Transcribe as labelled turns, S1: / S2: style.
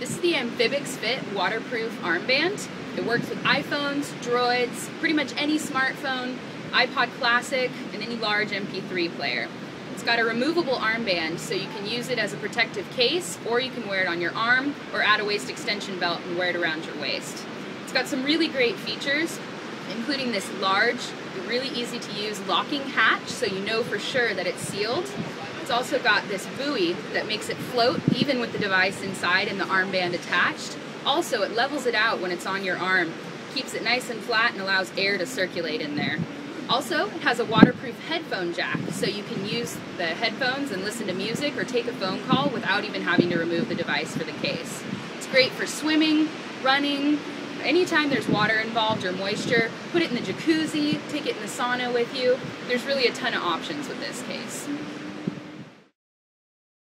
S1: the Amphibx Fit waterproof armband. It works with iPhones, Droids, pretty much any smartphone, iPod Classic, and any large MP3 player. It's got a removable armband, so you can use it as a protective case, or you can wear it on your arm, or add a waist extension belt and wear it around your waist. It's got some really great features, including this large, really easy to use locking hatch, so you know for sure that it's sealed. It's also got this buoy that makes it float even with the device inside and the armband attached. Also, it levels it out when it's on your arm, keeps it nice and flat and allows air to circulate in there. Also, it has a waterproof headphone jack, so you can use the headphones and listen to music or take a phone call without even having to remove the device for the case. It's great for swimming, running, anytime there's water involved or moisture, put it in the jacuzzi, take it in the sauna with you. There's really a ton of options with this case.